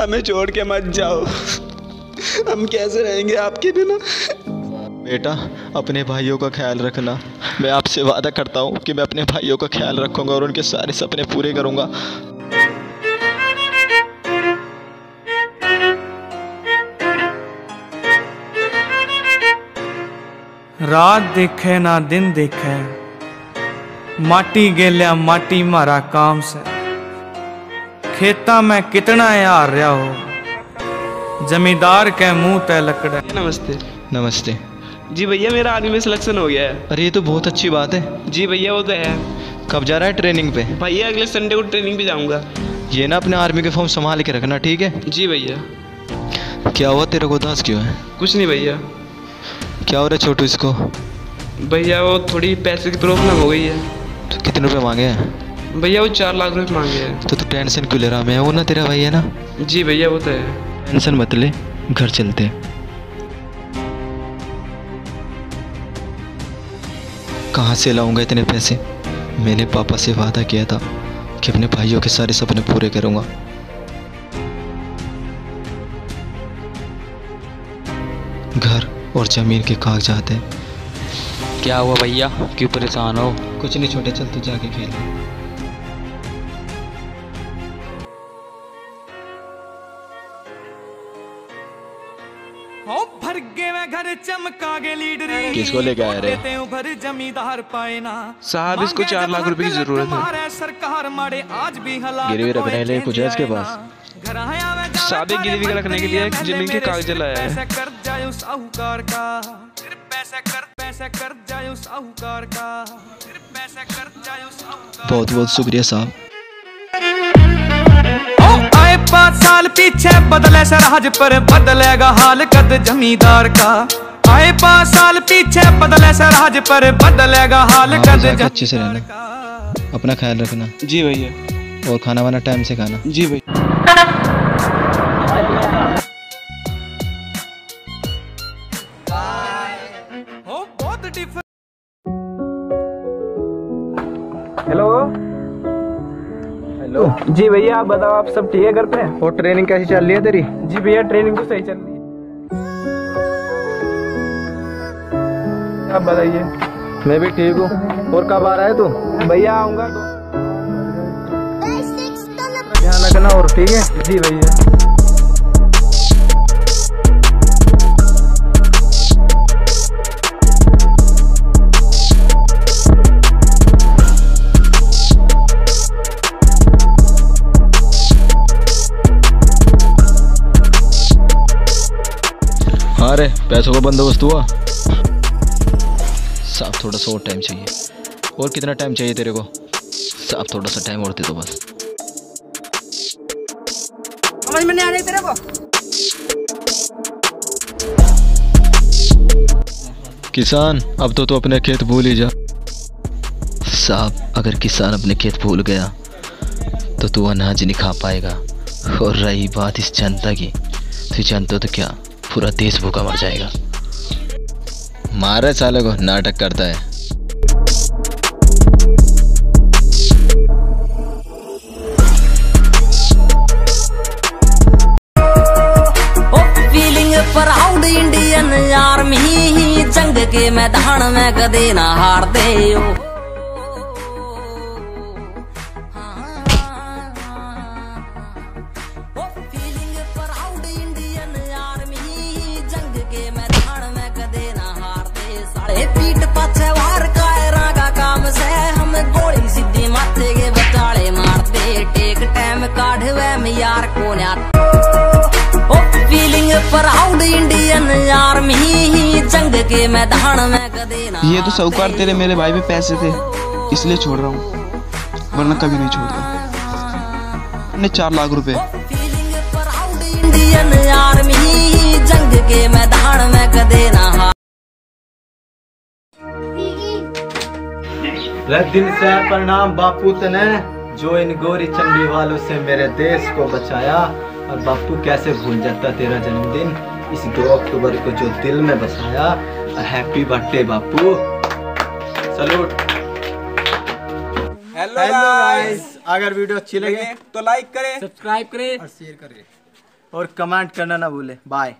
हमें छोड़ के मत जाओ। हम कैसे रहेंगे आपके बिना? बेटा अपने भाइयों का ख्याल रखना। मैं आपसे वादा करता हूँ कि मैं अपने भाइयों का ख्याल रखूँगा और उनके सारे सपने पूरे करूँगा। रात देखे ना दिन देखे माटी गेलिया माटी मारा काम से। खेता में कितना यार रहा हो। जमींदार के मुँह ते लकड़े। नमस्ते। नमस्ते। जी भैया मेरा आर्मी में सिलेक्शन हो गया है। अरे ये तो बहुत अच्छी बात है। जी भैया वो तो है। कब जा रहा है ट्रेनिंग पे? भैया अगले संडे को ट्रेनिंग पे जाऊँगा। ये ना अपने आर्मी के फॉर्म संभाल के रखना ठीक है? जी भैया। क्या हुआ? तेरे को उदास क्यों है? कुछ नहीं भैया। क्या हो रहा है छोटू इसको? भैया वो थोड़ी पैसे की प्रॉब्लम हो गई है। तो कितने रुपए मांगे हैं? भैया वो चार लाख रुपए मांगे हैं। तो तू टेंशन क्यों ले रहा? मैं हूँ ना तेरा भाई है ना? जी भैया वो तो है। टेंशन मत ले घर चलते हैं। कहाँ से लाऊँगा इतने पैसे? मैंने पापा से वादा किया था कि अपने भाइयों के सारे सपने पूरे करूँगा। घर और ज़मीन के कागजात हैं। क्या हुआ भैया? क्यों परेशान हो? कुछ नहीं छोटे चल तू जाके खेल। घर चमका गे लीडरी किसको लेके आया रे? देते हूँ भर जमींदार पाए ना। साहब इसको चार लाख रुपए की ज़रूरत है। सरकार मारे आज भी हालात गिरवी रखने लिए कुछ है इसके पास? एक गिरवी रखने के लिए ज़मीन के कागज़ लाया है। कर साहूकार का। फिर पैसे कर पैसे कर साहूकार का। फिर पैसे कर साहूकार बहुत बहुत शुक्रिया साहब। आए पाँच साल पीछे बदले सरहज पर बदलेगा हाल कद जमींदार का। आए पाँच साल पीछे बदले सरहज पर बदलेगा हाल हाँ, कद अच्छे से रहना। अपना ख्याल रखना। जी भैया। और खाना वाना टाइम से खाना। जी भैया। ओ बहुत डिफरेंट हेलो हेलो। जी भैया आप बताओ आप सब ठीक है घर पे? और ट्रेनिंग कैसी चल रही है तेरी? जी भैया ट्रेनिंग तो सही चल रही है। आप बताइए। मैं भी ठीक हूँ। और कब आ रहा है तू? भैया आऊँगा तो। ध्यान रखना और ठीक है? जी भैया। पैसों का बंदोबस्त हुआ। साहब थोड़ा सा और टाइम चाहिए। और कितना टाइम चाहिए तेरे को? साहब थोड़ा सा टाइम और दे दो बस। समझ में नहीं आ रही तेरे को? किसान अब तो तू अपने खेत भूल ही जा। साहब अगर किसान अपने खेत भूल गया तो तू अनाज नहीं खा पाएगा। और रही बात इस जनता की तो जनता तो क्या? पूरा देश भूखा मर जाएगा। मारे साले को नाटक करता है। प्राउड इंडियन आर्मी जंग के मैदान में कदे ना हार दे टाइम में यार को ओ फीलिंग प्राउड इंडियन आर्मी जंग के मैदान में कदे ना ये तो साहूकार तेरे मेरे भाई पे पैसे थे इसलिए छोड़ रहा हूँ वरना कभी नहीं छोड़ता। ने चार लाख रुपए। इंडियन आर्मी जंग के मैदान में कदे ना दिल से प्रणाम बापू तने। जो इन गोरी चंडी वालों से मेरे देश को बचाया और बापू कैसे भूल जाता तेरा जन्मदिन? इस दो अक्टूबर को जो दिल में बसाया और happy birthday Bapu. Salute hello hello guys अगर वीडियो अच्छी लगे तो लाइक करें। सब्सक्राइब करें। और शेयर करें। और कमेंट करना ना भूले। बाय